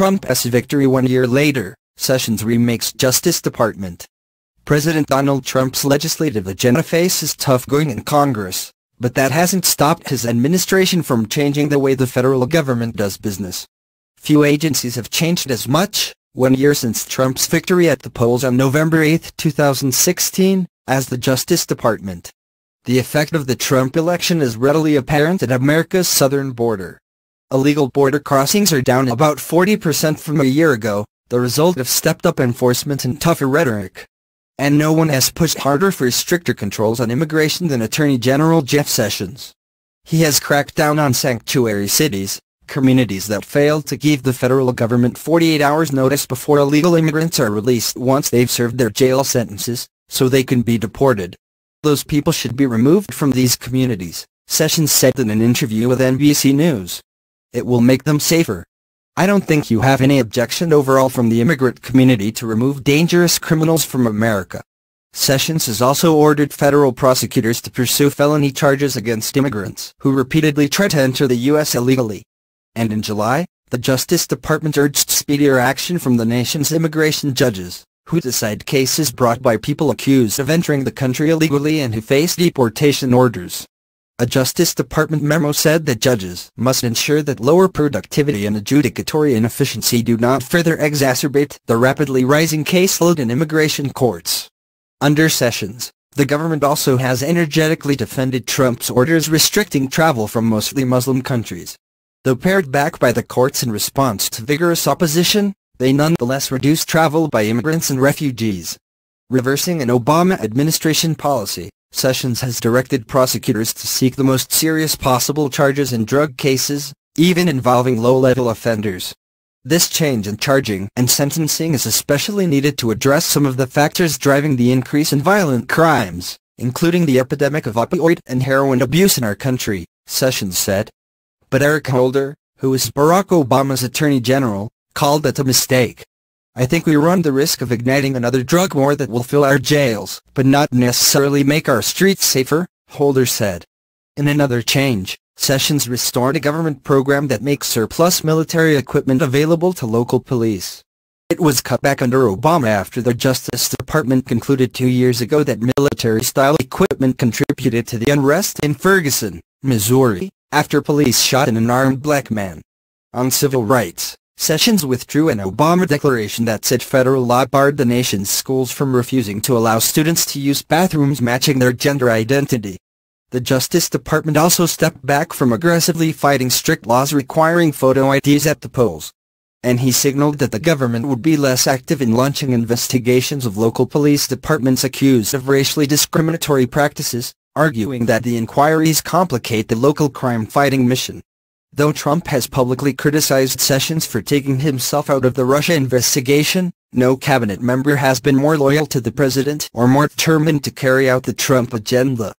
Trump's victory one year later, Sessions remakes Justice Department. President Donald Trump's legislative agenda faces tough going in Congress, but that hasn't stopped his administration from changing the way the federal government does business. Few agencies have changed as much, one year since Trump's victory at the polls on November 8, 2016, as the Justice Department. The effect of the Trump election is readily apparent at America's southern border. Illegal border crossings are down about 40% from a year ago, the result of stepped-up enforcement and tougher rhetoric. And no one has pushed harder for stricter controls on immigration than Attorney General Jeff Sessions. He has cracked down on sanctuary cities, communities that failed to give the federal government 48 hours notice before illegal immigrants are released once they've served their jail sentences, so they can be deported. Those people should be removed from these communities, Sessions said in an interview with NBC News. It will make them safer. I don't think you have any objection overall from the immigrant community to remove dangerous criminals from America. Sessions has also ordered federal prosecutors to pursue felony charges against immigrants who repeatedly try to enter the U.S. illegally. And in July, the Justice Department urged speedier action from the nation's immigration judges, who decide cases brought by people accused of entering the country illegally and who face deportation orders. A Justice Department memo said that judges must ensure that lower productivity and adjudicatory inefficiency do not further exacerbate the rapidly rising caseload in immigration courts. Under Sessions, the government also has energetically defended Trump's orders restricting travel from mostly Muslim countries. Though pared back by the courts in response to vigorous opposition, they nonetheless reduce travel by immigrants and refugees. Reversing an Obama administration policy, Sessions has directed prosecutors to seek the most serious possible charges in drug cases, even involving low-level offenders. This change in charging and sentencing is especially needed to address some of the factors driving the increase in violent crimes, including the epidemic of opioid and heroin abuse in our country, Sessions said. But Eric Holder, who is Barack Obama's attorney general, called it a mistake. I think we run the risk of igniting another drug war that will fill our jails, but not necessarily make our streets safer, Holder said. In another change, Sessions restored a government program that makes surplus military equipment available to local police. It was cut back under Obama after the Justice Department concluded two years ago that military-style equipment contributed to the unrest in Ferguson, Missouri, after police shot an unarmed black man. On civil rights, Sessions withdrew an Obama declaration that said federal law barred the nation's schools from refusing to allow students to use bathrooms matching their gender identity. The Justice Department also stepped back from aggressively fighting strict laws requiring photo IDs at the polls. And he signaled that the government would be less active in launching investigations of local police departments accused of racially discriminatory practices, arguing that the inquiries complicate the local crime-fighting mission. Though Trump has publicly criticized Sessions for taking himself out of the Russia investigation, no cabinet member has been more loyal to the president or more determined to carry out the Trump agenda.